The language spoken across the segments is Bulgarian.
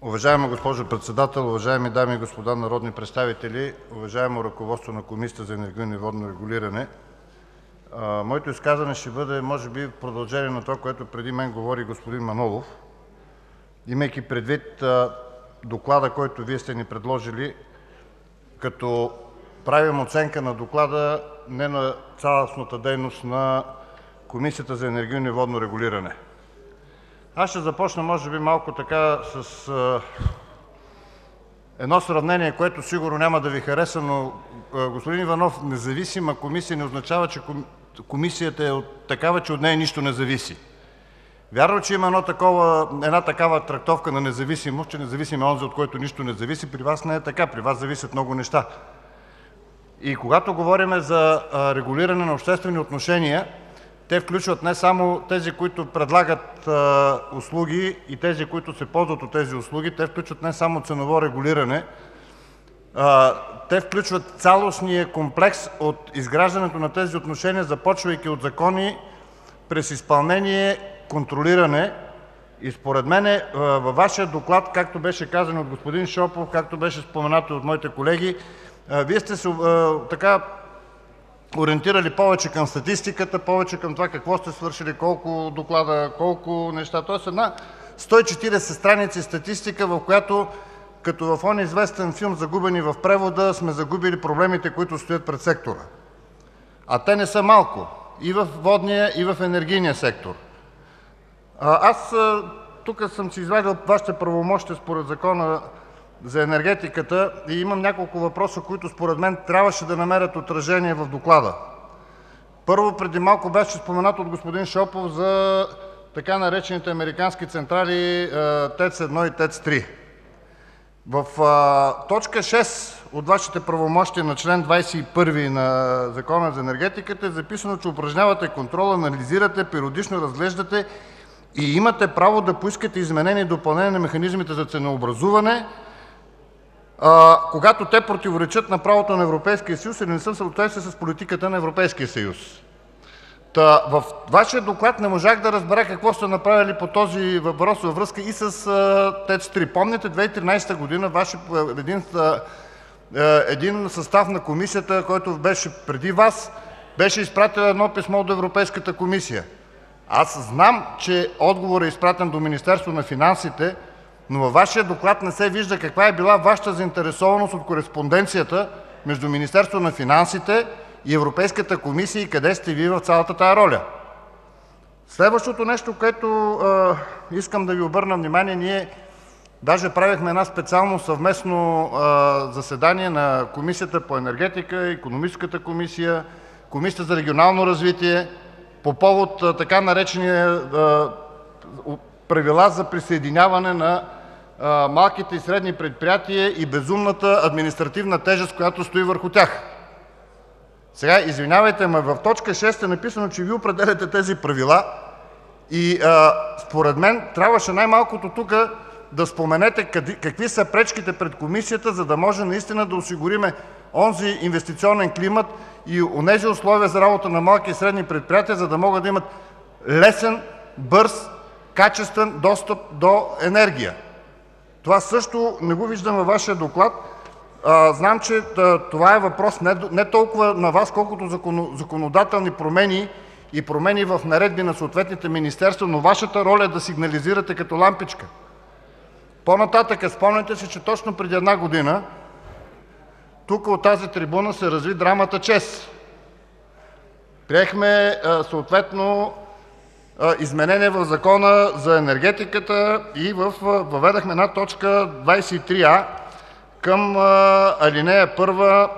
Уважаема госпожо Председател, уважаеми дами и господа народни представители, уважаемо ръководство на Комисията за енергийно и водно регулиране! Моето изказване ще бъде може би продължение на това, което преди мен говори господин Манолов. Имайки предвид доклада, който Вие сте ни предложили, като правим оценка на доклада, не на цялостната дейност на Комисията за енергийно и водно регулиране. Аз ще започна може би малко така с едно сравнение, което сигурно няма да Ви хареса, но, господин Иванов, независима комисия не означава, че комисията е такава, че от нея нищо не зависи. Вярно, че има една такава трактовка на независимост, че независим е онзи, от който нищо не зависи. При Вас не е така. При Вас зависят много неща. И когато говорим за регулиране на обществени отношения, те включват не само тези, които предлагат услуги, и тези, които се ползват от тези услуги, те включват не само ценово регулиране, те включват цялостния комплекс от изграждането на тези отношения, започвайки от закони, през изпълнение, контролиране. Според мен във Вашия доклад, както беше казано от господин Шопов, както беше споменато и от моите колеги, Вие сте се ориентирали повече към статистиката, повече към това какво сте свършили, колко доклада, колко неща, тоест една 140 страници статистика, в която като в онзи известен филм „Загубени в превода“ сме загубили проблемите, които стоят пред сектора. А те не са малко – и във водния, и в енергийния сектор. Аз тук съм си извадил Вашите правомощия според Закона за енергетиката и имам няколко въпроса, които според мен трябваше да намерят отражение в доклада. Първо, преди малко беше споменато от господин Шопов за така наречените американски централи ТЕЦ 1 и ТЕЦ 3. В точка 6 от Вашите правомощия на чл. 21 на Закона за енергетиката е записано, че упражнявате контрол, анализирате, периодично разглеждате и имате право да поискате изменение и допълнение на механизмите за ценообразуване, когато те противоречат на правото на Европейския съюз или не са в съответствие с политиката на Европейския съюз. Във Вашия доклад не можах да разбера какво сте направили по този въпрос във връзка и с ТЕЦ 3. Помните 2013 г. един състав на Комисията, който беше преди Вас, беше изпратил едно писмо до Европейската комисия. Аз знам, че отговорът е изпратен до Министерството на финансите, но във Вашия доклад не се вижда каква е била Вашата заинтересованост от кореспонденцията между Министерството на финансите и Европейската комисия и къде сте Вие в цялата тази роля. Следващото нещо, на което искам да Ви обърна внимание, ние даже правихме едно специално съвместно заседание на Комисията по енергетика, Икономическата комисия, Комисията за регионално развитие по повод така наречените правила за присъединяване на малките и средни предприятия и безумната административна тежест, която стои върху тях. Извинявайте, но в т. 6 е написано, че Вие определяте тези правила и според мен трябваше най-малкото тук да споменете какви са пречките пред Комисията, за да може наистина да осигурим онзи инвестиционен климат и онези условия за работа на малки и средни предприятия, за да могат да имат лесен, бърз, качествен достъп до енергия. Това също не го виждам във Вашия доклад. Знам, че това е въпрос не толкова на Вас, колкото законодателни промени и промени в наредби на съответните министерства, но Вашата роля е да сигнализирате като лампичка. По-нататък, спомняте си, че точно преди една година тук, от тази трибуна, се разви драмата ЧЕЗ. Приехме съответно изменение в Закона за енергетиката и въведохме една т. 23а към ал. 1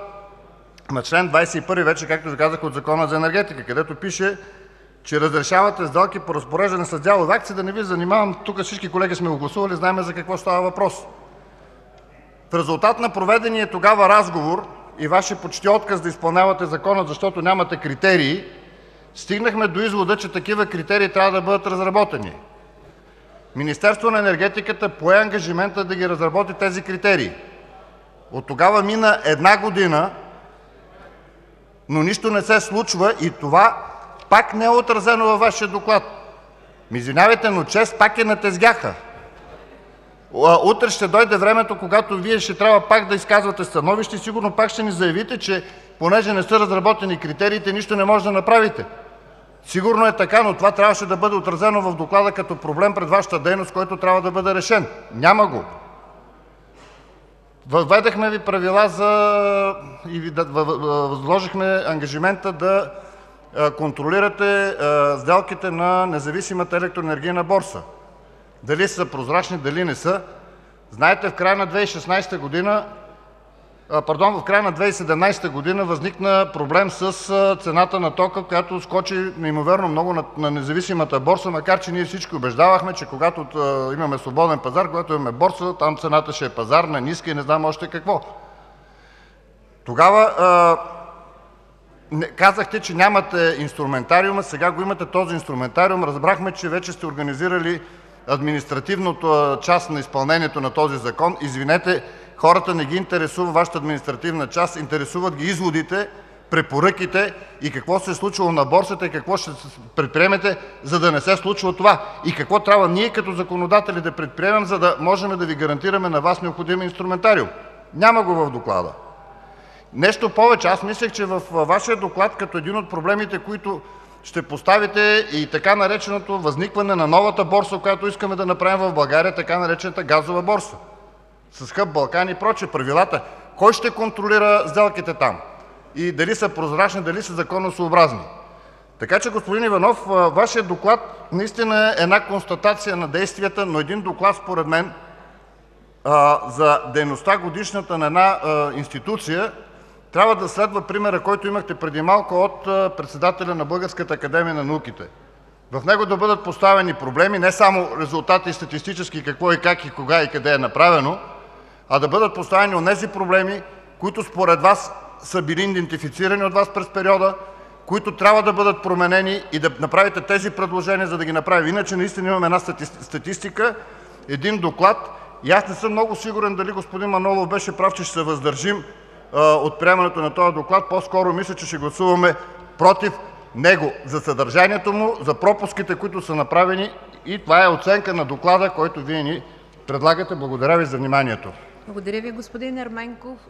на чл. 21 вече, както Ви казах, от Закона за енергетиката, където пише, че разрешавате сделки по разпореждане с дялови акции. Да не Ви занимавам, тук всички колеги сме го гласували, знаем за какво става въпрос. В резултат на проведения тогава разговор и Вашия почти отказ да изпълнявате Закона, защото нямате критерии, стигнахме до извода, че такива критерии трябва да бъдат разработени. Министерството на енергетиката пое ангажимента да ги разработи тези критерии. Оттогава мина една година, но нищо не се случва и това пак не е отразено във Вашия доклад. Извинявайте, но ЧЕЗ пак е на тезгяха. Утре ще дойде времето, когато Вие ще трябва пак да изказвате становище и сигурно пак ще ни заявите, че понеже не са разработени критериите, нищо не може да направите. Сигурно е така, но това трябваше да бъде отразено в доклада като проблем пред Вашата дейност, който трябва да бъде решен. Няма го. Въведохме Ви правила и Ви възложихме ангажимента да контролирате сделките на независимата електроенергийна борса – дали са прозрачни, дали не са. Знаете, в края на 2017 г. възникна проблем с цената на тока, която скочи неимоверно много на независимата борса, макар че ние всички убеждавахме, че когато имаме свободен пазар, когато имаме борса, там цената ще е пазарна, ниска и не знам още какво. Тогава казахте, че нямате инструментариума, сега го имате този инструментариум. Разбрахме, че вече сте организирали административната част на изпълнението на този закон. Извинете, хората не ги интересува Вашата административна част, интересуват ги изводите, препоръките и какво се е случвало на борсата, и какво ще предприемете, за да не се случва това, и какво трябва ние като законодатели да предприемем, за да можем да Ви гарантираме на Вас необходимия инструментариум. Няма го в доклада. Нещо повече, аз мислех, че във Вашия доклад като един от проблемите, които ще поставите, и така нареченото възникване на новата борса, която искаме да направим в България, така наречената газова борса с хъб „Балкан“ и прочие, правилата. Кой ще контролира сделките там и дали са прозрачни, дали са законосъобразни? Така че, господин Иванов, Вашият доклад наистина е една констатация на действията, но един доклад според мен за годишната дейността на една институция трябва да следва примера, който имахте преди малко от председателя на Българската академия на науките. В него да бъдат поставени проблеми, не само резултати статистически какво, как, кога и къде е направено, а да бъдат поставени онези проблеми, които според Вас са били идентифицирани от Вас през периода, които трябва да бъдат променени, и да направите тези предложения, за да ги направим. Иначе наистина имаме една статистика, един доклад и аз не съм много сигурен дали господин Манолов беше прав, че ще се въздържим от приемането на този доклад. По-скоро мисля, че ще гласуваме против него за съдържанието му, за пропуските, които са направени, и това е оценка на доклада, който Вие ни предлагате. Благодаря Ви за вниманието. Благодаря Ви, господин Ерменков.